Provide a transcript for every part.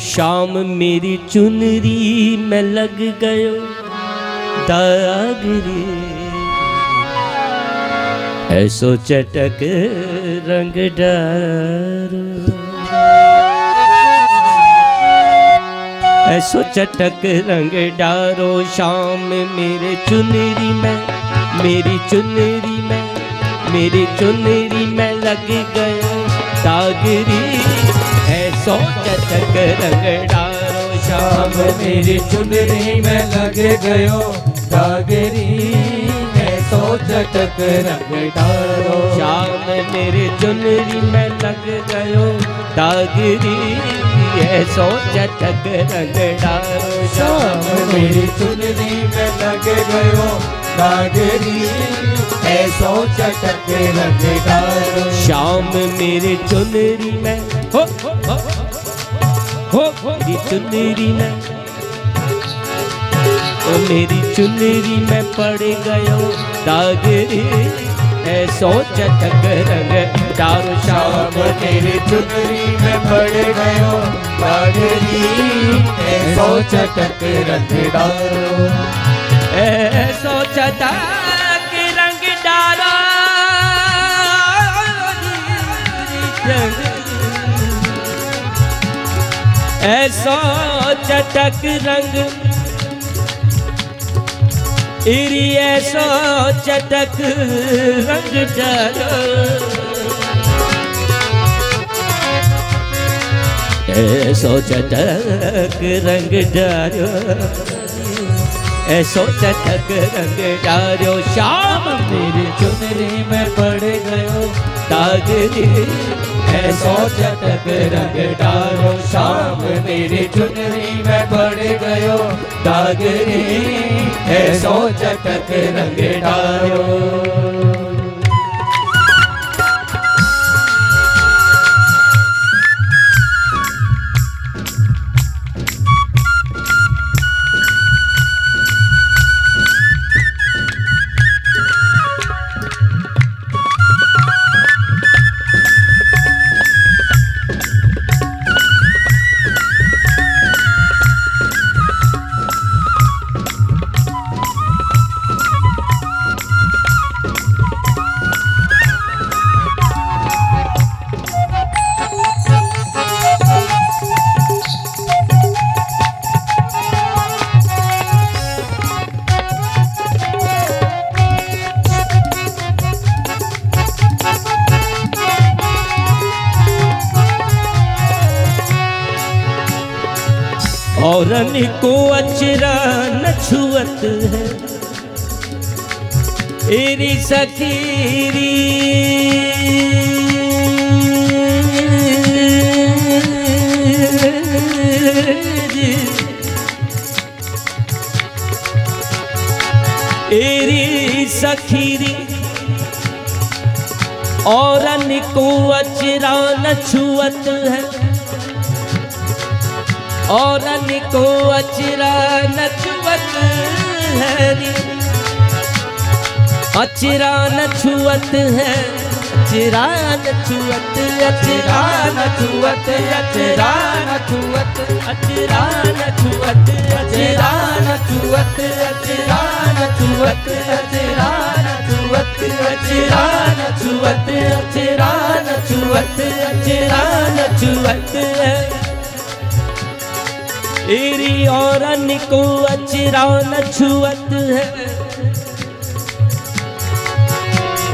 शाम मेरी चुनरी में लग गयो दाग रे। ऐसो चटक रंग डारो। ऐसो चटक रंग डारो शाम मेरे चुनरी में, मेरी चुनरी में, मेरी चुनरी में लग गयो दागरी ऐसो चटक रंग डारो शाम मेरी चुनरी में लगे गयो। दागरी ऐसो चटक रंग डारो शाम मेरे चुनरी में लग गयो। दागरी ऐसो चटक रंग डारो शाम मेरी चुनरी में लगे गयो। दागरी ऐसो चटक रंग डारो शाम मेरे चुनरी में हो हो मेरी चुनरी में, ओ मेरी चुनरी में पड़ गयो दागरी ऐसो चटक रंग डारो शाम मेरी चुनरी में पड़ गयो दागरी ऐसो चटक रंग डारो ऐसो चटक रंग डालो। ऐसो चटक रंग। इरी ऐसो चटक रंग डालो ऐसो चटक रंग डालो ऐसो चटक रंग डालो शाम मेरी चुनरी में पड़ गयो दागरी ऐसो चटक रंग डालो, शाम मेरी चुनरी में पड़ गयो दागरी ऐसो चटक रंग डालो। औरन को अचरा न छुअत है। एरी सखीरी। एरी सखीरी। औरन को अचरा न छुअत है। और को अचरा नचुवत है। अचरा नछुअत है अचरा नछुअत अचरा नछुअत अचरा नछुअत अचरा नछुअत अचरा नछुअत अचरा नछुअत अचरा नछुअत अचरा नछुअत अचरा नछुअत अचरा नछुअत एरी और को अचरा न छुअत है।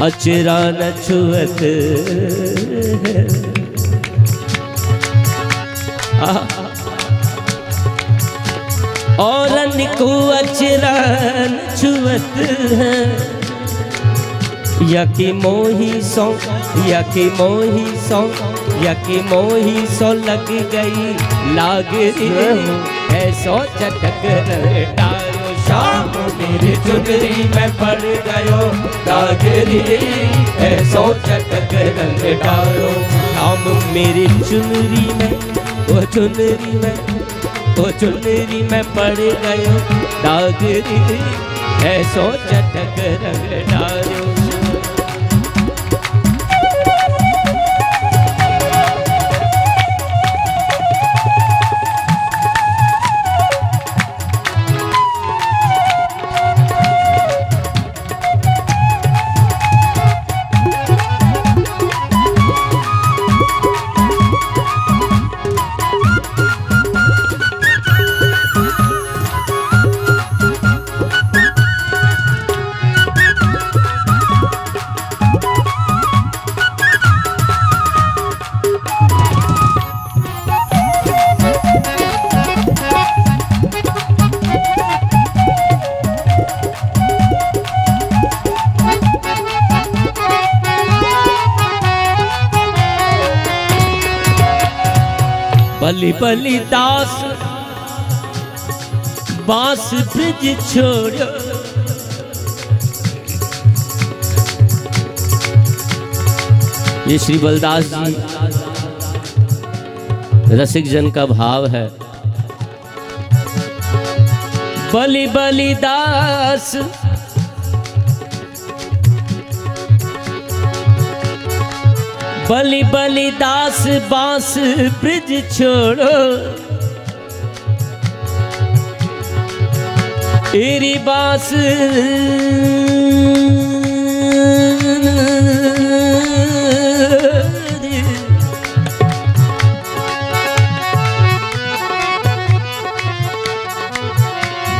अचरा न छुअत है। आहा। और को अचरा न छुअत है। यकी मोही सो यकी मोही सो। यकी मोही सो लग गई। लाग ऐसो चटक डालो शाम मेरी चुनरी में पड़ गयो। दागरी ऐसो चटक डालो शाम मेरी चुनरी में वो चुनरी में वो चुनरी में पड़ गयो। दागरी ऐसो चटक रंग बलि बलि दास, बाँस ब्रिज छोड़ो। ये श्री बलदास जी, रसिक जन का भाव है। बलि बलि दास बलि बलि दास बाँस ब्रिज छोड़ो। तेरी बाँस।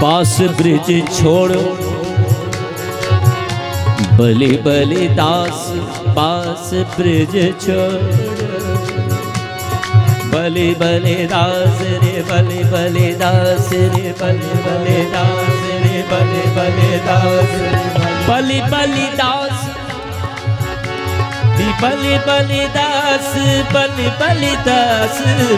बाँस ब्रिज छोड़ो। बलि बलि दास पास ब्रिज छो बलि बलि दास रे, बलि बलि दास रे, बलि बलि दास रे, बलि बलि दास बलि बलि दास बलि बलि दास बलि बलि दास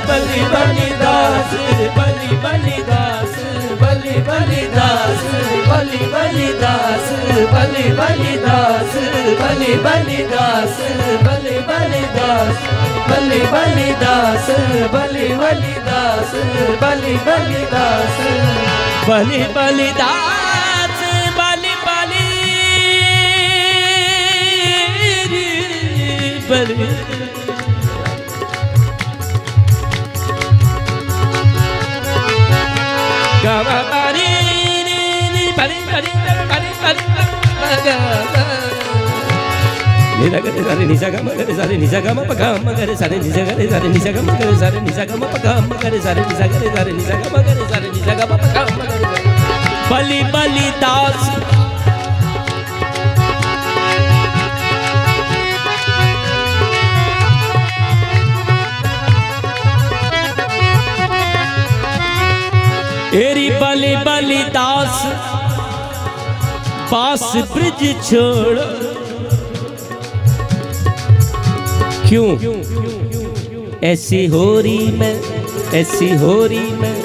बलि बलि दास बलि बलि दास बलि बलि दास बलि बलि दास बलि बलि दास बलि बलि दास बलि बलि दास बलि बलि बलि बलि बलि बलि बलि बलि पर गावा बारी बारी बारी बारी बारी నిరగరి సరి నిజగమ గరి సరి నిజగమ పగమ గరి సరి నిజగరి సరి నిజగమ గరి సరి నిజగమ పగమ గరి సరి నిజగరి సరి నిజగమ గరి సరి నిజగమ పగమ బలి బలి దాస్ दास पास ब्रिज छोड़। क्यों? ऐसी होरी में, ऐसी होरी में,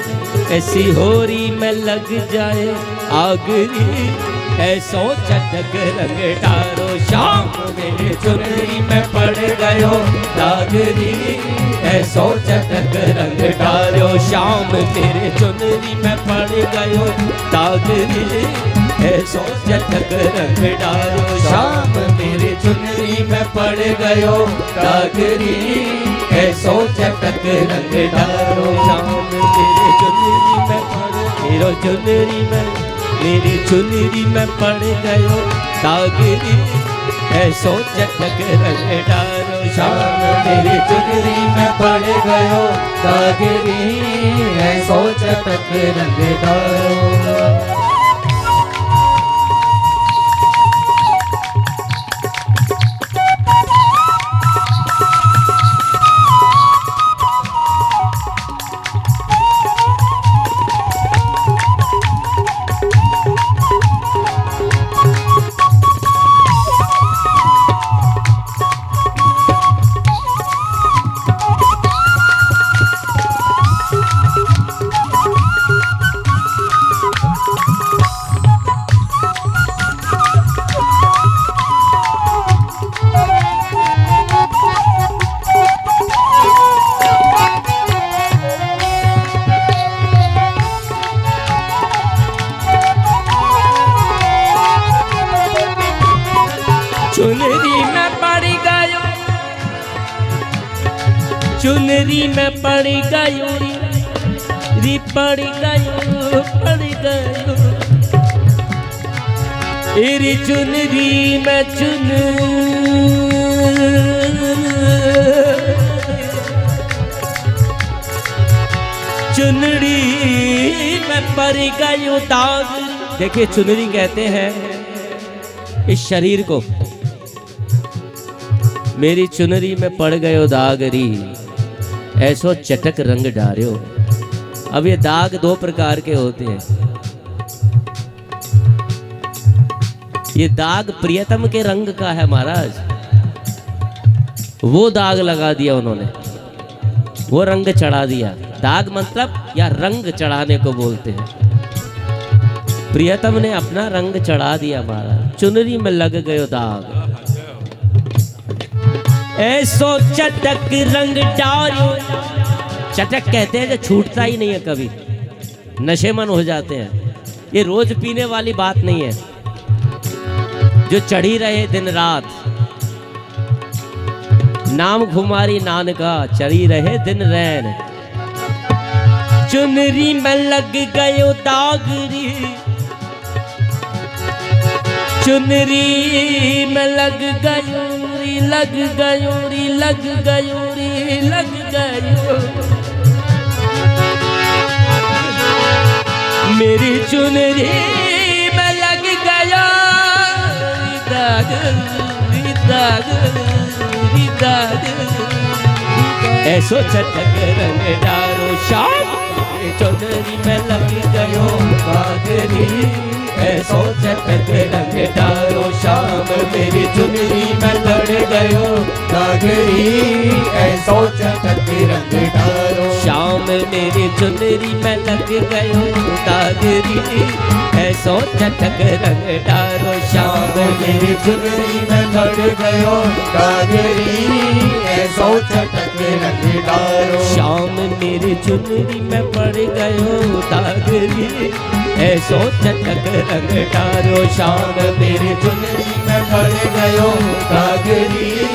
ऐसी होरी में लग जाए आगरी ऐसो चटक रंग डारो, शाम मेरे चुनरी में पड़ गयो दागरी ऐसो चटक रंग डारो, शाम तेरे चुनरी में पड़ गयो दागरी ऐसो चटक रंग डारो, शाम मेरे चुनरी में पड़ गयो दागरी ऐसो चटक रंग डारो, शाम तेरे चुनरी में पड़ मेरो चुनरी में मेरी चुनरी में पड़ गयो दागरी ऐसो चटक डारो शाम। मेरी चुनरी में पड़ गयो दागरी ऐसो चटक डारो। चुनरी में पड़ गयो री पड़ गयो पड़ गयो तेरी चुनरी में चुन। चुनरी में पड़ गयो दाग देखिए, चुनरी कहते हैं, इस शरीर को। मेरी चुनरी में पड़ गयो दागरी ऐसो चटक रंग डार्यो। अब ये दाग दो प्रकार के होते हैं। ये दाग प्रियतम के रंग का है महाराज। वो दाग लगा दिया उन्होंने। वो रंग चढ़ा दिया। दाग मतलब या रंग चढ़ाने को बोलते हैं। प्रियतम ने अपना रंग चढ़ा दिया महाराज। चुनरी में लग गयो दाग। ऐसो चटक रंग डालो चटक कहते हैं जो छूटता ही नहीं है कभी। नशेमन हो जाते हैं। ये रोज पीने वाली बात नहीं है। जो चढ़ी रहे दिन रात। नाम घुमारी नानका, चढ़ी रहे दिन रैन। चुनरी में लग गयो दागरी चुनरी में लग गयोरी लग गयोरी लग गयोरी, लग गयो मेरी चुनरी में लग गया। दाग दाग दाग। ऐसो चटक रंग डारो शाम। चुनरी में लग गयो दागरी ऐसो चटक रंग डारो शाम। मेरी चुनरी में गयो ऐसो चटक रंग डारो शाम मेरी चुनरी में लग गयो दागरी ऐसो चटक रंग डारो शाम मेरी चुनरी में लग गयो दागरी ऐसो चटक रंग डारो शाम मेरी चुनरी में पड़ गयो दागरी ऐसो चटक रंग डारो शाम मेरे चुनरी में पड़ गयो दागरी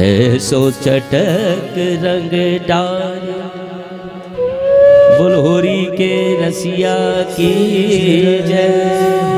ऐसो चटक रंग डाल। बुलहोरी के रसिया की जय।